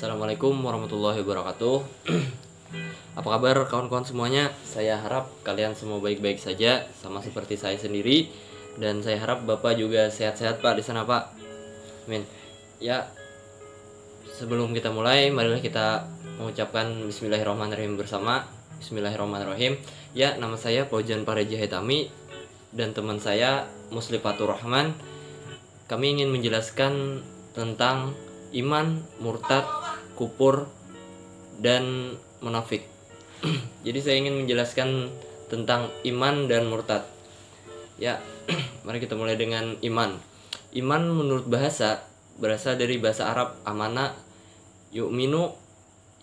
Assalamualaikum warahmatullahi wabarakatuh. Apa kabar kawan-kawan semuanya? Saya harap kalian semua baik-baik saja, sama seperti saya sendiri. Dan saya harap Bapak juga sehat-sehat Pak di sana Pak. Amin. Ya, sebelum kita mulai, marilah kita mengucapkan Bismillahirrahmanirrahim bersama. Bismillahirrahmanirrahim. Ya, nama saya Paujan Pareja Hitami dan teman saya Muslifatur Rahman. Kami ingin menjelaskan tentang iman, murtad, kupur, dan munafik. Jadi saya ingin menjelaskan tentang iman dan murtad. Ya, mari kita mulai dengan iman. Iman menurut bahasa berasal dari bahasa Arab amana yu'minu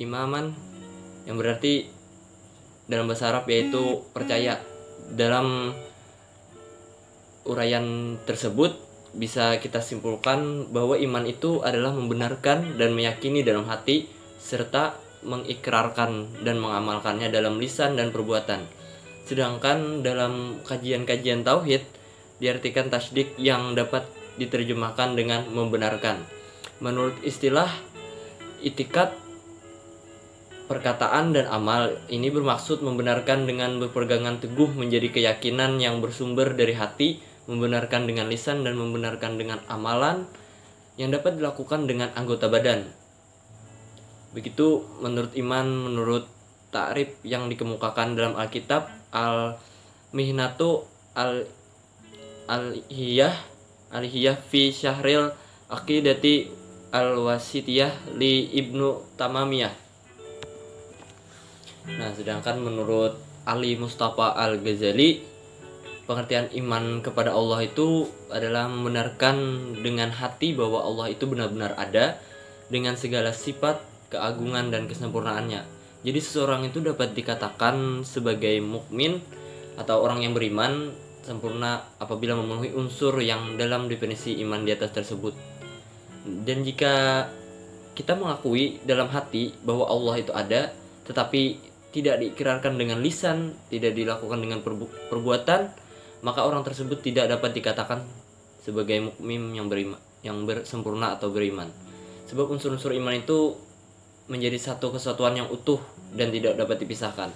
imaman yang berarti dalam bahasa Arab yaitu percaya. Dalam uraian tersebut bisa kita simpulkan bahwa iman itu adalah membenarkan dan meyakini dalam hati serta mengikrarkan dan mengamalkannya dalam lisan dan perbuatan. Sedangkan dalam kajian-kajian tauhid diartikan tasdik yang dapat diterjemahkan dengan membenarkan. Menurut istilah itikat perkataan dan amal ini bermaksud membenarkan dengan berpegangan teguh menjadi keyakinan yang bersumber dari hati membenarkan dengan lisan dan membenarkan dengan amalan yang dapat dilakukan dengan anggota badan. Begitu menurut iman menurut takrif yang dikemukakan dalam Alkitab Al-Mihnatu al Al-Hiyah Al-Hiyah fi Syahril Aqidati Al-Wasitiyah li Ibnu Tamamiyah. Nah, sedangkan menurut Ali Mustafa Al-Ghazali pengertian iman kepada Allah itu adalah membenarkan dengan hati bahwa Allah itu benar-benar ada dengan segala sifat, keagungan dan kesempurnaannya. Jadi seseorang itu dapat dikatakan sebagai mukmin atau orang yang beriman sempurna apabila memenuhi unsur yang dalam definisi iman di atas tersebut. Dan jika kita mengakui dalam hati bahwa Allah itu ada, tetapi tidak diikirarkan dengan lisan, tidak dilakukan dengan perbu perbuatan, maka orang tersebut tidak dapat dikatakan sebagai mukmin yang beriman, yang bersempurna atau beriman. Sebab unsur-unsur iman itu menjadi satu kesatuan yang utuh dan tidak dapat dipisahkan.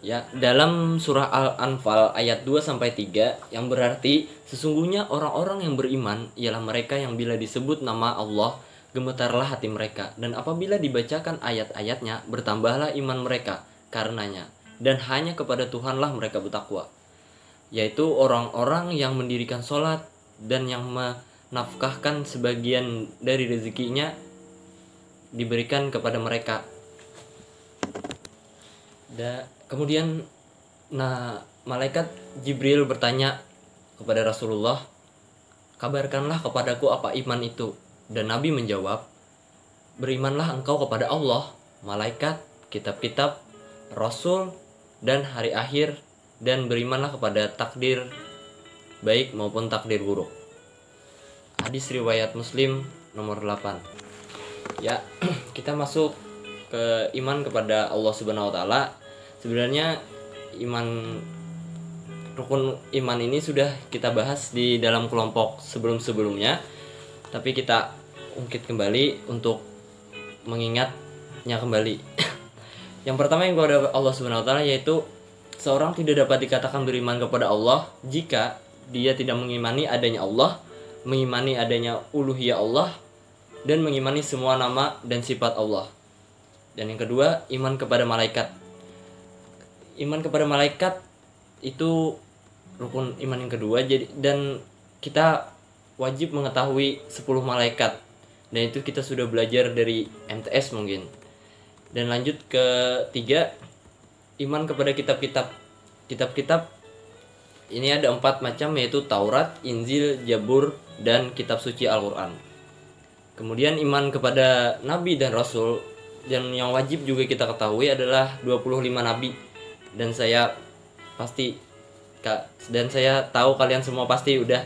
Ya, dalam surah Al-Anfal ayat 2 sampai 3 yang berarti sesungguhnya orang-orang yang beriman ialah mereka yang bila disebut nama Allah gemetarlah hati mereka dan apabila dibacakan ayat-ayatnya bertambahlah iman mereka karenanya dan hanya kepada Tuhanlah mereka bertakwa yaitu orang-orang yang mendirikan sholat dan yang menafkahkan sebagian dari rezekinya diberikan kepada mereka. Da, kemudian nah malaikat Jibril bertanya kepada Rasulullah kabarkanlah kepadaku apa iman itu? Dan Nabi menjawab berimanlah engkau kepada Allah malaikat kitab-kitab Rasul dan hari akhir dan berimanlah kepada takdir baik maupun takdir buruk. Hadis riwayat Muslim nomor 8. Ya, kita masuk ke iman kepada Allah Subhanahu wa taala. Sebenarnya iman rukun iman ini sudah kita bahas di dalam kelompok sebelum-sebelumnya. Tapi kita ungkit kembali untuk mengingatnya kembali. Yang pertama yang kepada Allah Subhanahu wa taala yaitu seorang tidak dapat dikatakan beriman kepada Allah jika dia tidak mengimani adanya Allah, mengimani adanya uluhiyah Allah dan mengimani semua nama dan sifat Allah. Dan yang kedua, iman kepada malaikat. Iman kepada malaikat itu rukun iman yang kedua jadi dan kita wajib mengetahui 10 malaikat dan itu kita sudah belajar dari MTS mungkin dan lanjut ke tiga iman kepada kitab-kitab. Kitab-kitab ini ada empat macam yaitu Taurat, Injil, Jabur, dan kitab suci Al-Quran. Kemudian iman kepada Nabi dan Rasul dan yang wajib juga kita ketahui adalah 25 Nabi. Dan saya pasti dan saya tahu kalian semua pasti udah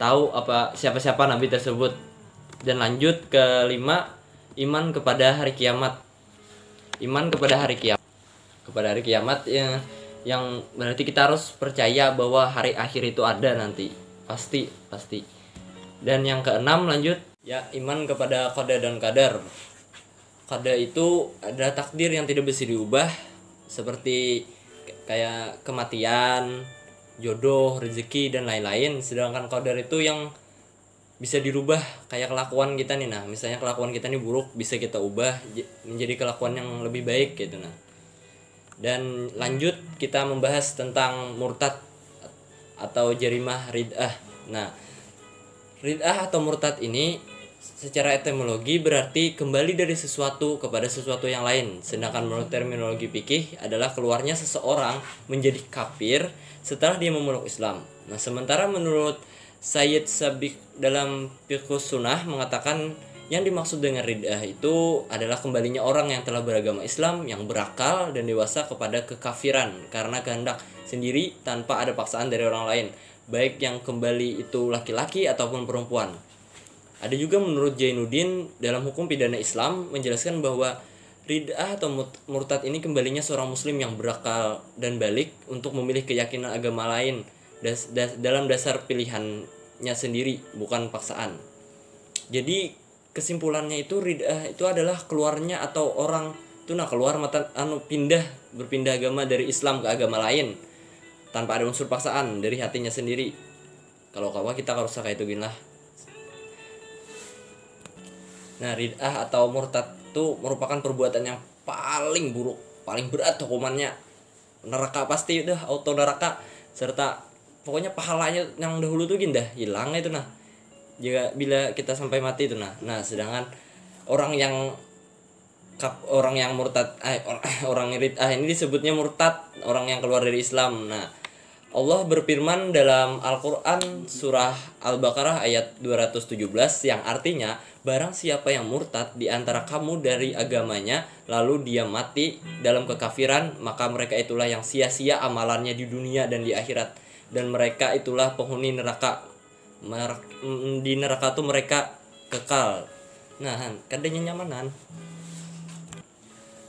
tahu apa siapa-siapa Nabi tersebut. Dan lanjut ke lima iman kepada hari kiamat iman kepada hari kiamat. Kepada hari kiamat yang yang berarti kita harus percaya bahwa hari akhir itu ada nanti. Pasti pasti. Dan yang keenam lanjut. Ya, iman kepada qada dan kadar. Qada itu adalah takdir yang tidak bisa diubah. Seperti kayak kematian, jodoh, rezeki dan lain-lain. Sedangkan qadar itu yang bisa dirubah kayak kelakuan kita nih nah. Misalnya kelakuan kita nih buruk bisa kita ubah menjadi kelakuan yang lebih baik gitu nah. Dan lanjut kita membahas tentang murtad atau jarimah rid'ah nah. Rid'ah atau murtad ini secara etimologi berarti kembali dari sesuatu kepada sesuatu yang lain. Sedangkan menurut terminologi fikih adalah keluarnya seseorang menjadi kafir setelah dia memeluk Islam. Nah sementara menurut Sayyid Sabik dalam Fiqhus Sunnah mengatakan yang dimaksud dengan rid'ah itu adalah kembalinya orang yang telah beragama Islam yang berakal dan dewasa kepada kekafiran karena kehendak sendiri tanpa ada paksaan dari orang lain, baik yang kembali itu laki-laki ataupun perempuan. Ada juga menurut Jainuddin dalam hukum pidana Islam menjelaskan bahwa rid'ah atau murtad ini kembalinya seorang muslim yang berakal dan balik untuk memilih keyakinan agama lain das, das, dalam dasar pilihannya sendiri bukan paksaan. Jadi kesimpulannya itu rid'ah itu adalah keluarnya atau orang itu nah keluar mata anu pindah berpindah agama dari Islam ke agama lain. Tanpa ada unsur paksaan dari hatinya sendiri. Kalau kawa kita harus kayak itu lah. Nah rid'ah atau murtad itu merupakan perbuatan yang paling buruk paling berat hukumannya. Neraka pasti udah auto neraka serta pokoknya pahalanya yang dahulu tuh gindah hilang itu nah. Jika bila kita sampai mati itu nah. Nah sedangkan orang yang kap orang yang murtad eh, orang irit ah ini disebutnya murtad orang yang keluar dari Islam nah. Allah berfirman dalam Al-Quran surah Al-Baqarah ayat 217 yang artinya barang siapa yang murtad di antara kamu dari agamanya lalu dia mati dalam kekafiran maka mereka itulah yang sia-sia amalannya di dunia dan di akhirat dan mereka itulah penghuni neraka. Di neraka tuh mereka kekal. Nah kadangnya nyamanan.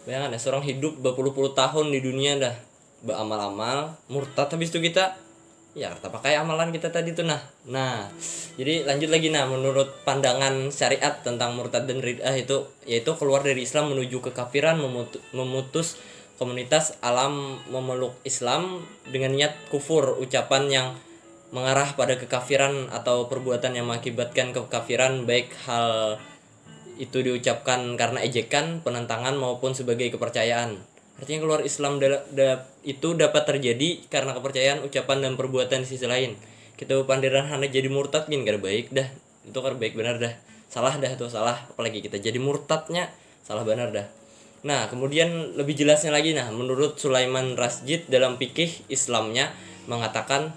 Bayangkan ya seorang hidup berpuluh-puluh tahun di dunia dah. Beramal-amal murtad habis itu kita. Ya kita pakai amalan kita tadi tuh nah. Nah jadi lanjut lagi nah. Menurut pandangan syariat tentang murtad dan rid'ah itu yaitu keluar dari Islam menuju kekafiran memutus komunitas alam memeluk Islam dengan niat kufur ucapan yang mengarah pada kekafiran atau perbuatan yang mengakibatkan kekafiran baik hal itu diucapkan karena ejekan, penentangan maupun sebagai kepercayaan. Artinya keluar Islam da da itu dapat terjadi karena kepercayaan, ucapan dan perbuatan di sisi lain. Kita pandiran hanya jadi murtad gini kan baik dah. Itu kan baik benar dah. Salah dah tuh salah apalagi kita jadi murtadnya salah benar dah. Nah, kemudian lebih jelasnya lagi nah, menurut Sulaiman Rasjid dalam fikih Islamnya mengatakan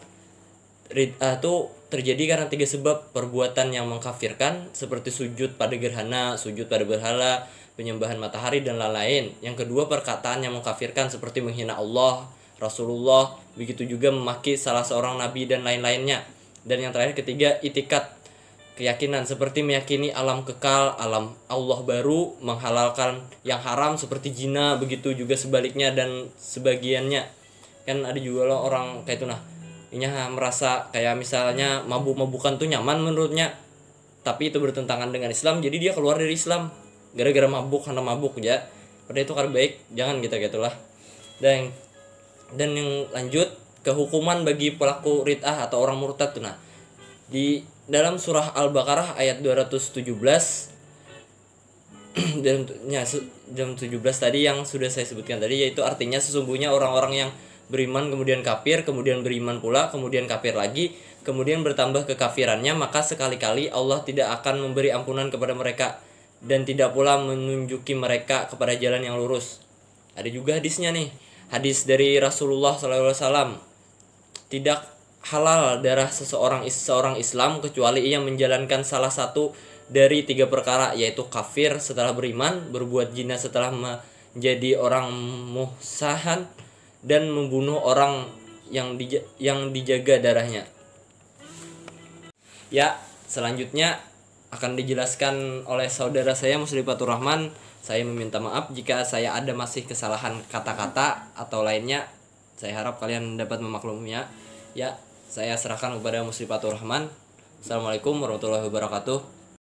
itu terjadi karena tiga sebab perbuatan yang mengkafirkan seperti sujud pada gerhana, sujud pada berhala, penyembahan matahari dan lain-lain. Yang kedua perkataan yang mengkafirkan seperti menghina Allah, Rasulullah, begitu juga memaki salah seorang nabi dan lain-lainnya. Dan yang terakhir ketiga itikat keyakinan seperti meyakini alam kekal, alam Allah baru, menghalalkan yang haram seperti jina, begitu juga sebaliknya dan sebagiannya. Kan ada juga loh orang kayak itu nah, ini merasa kayak misalnya mabuk-mabukan tuh nyaman menurutnya, tapi itu bertentangan dengan Islam, jadi dia keluar dari Islam gara-gara mabuk karena mabuk ya. Pada itu kan baik, jangan gitu gitulah. Dan dan yang lanjut kehukuman bagi pelaku rid'ah atau orang murtad tuh nah di dalam surah Al-Baqarah ayat 217 dan ya, jam 17 tadi yang sudah saya sebutkan tadi yaitu artinya sesungguhnya orang-orang yang beriman kemudian kafir kemudian beriman pula kemudian kafir lagi kemudian bertambah kekafirannya maka sekali-kali Allah tidak akan memberi ampunan kepada mereka dan tidak pula menunjuki mereka kepada jalan yang lurus. Ada juga hadisnya nih hadis dari Rasulullah SAW tidak halal darah seseorang seorang Islam kecuali ia menjalankan salah satu dari tiga perkara yaitu kafir setelah beriman, berbuat jina setelah menjadi orang muhsahan dan membunuh orang yang di, yang dijaga darahnya. Ya, selanjutnya akan dijelaskan oleh saudara saya Muslimatur Rahman. Saya meminta maaf jika saya ada masih kesalahan kata-kata atau lainnya. Saya harap kalian dapat memakluminya. Ya, saya serahkan kepada Muslimatur Rahman. Assalamualaikum warahmatullahi wabarakatuh.